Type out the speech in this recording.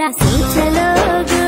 रास्ते चलोगे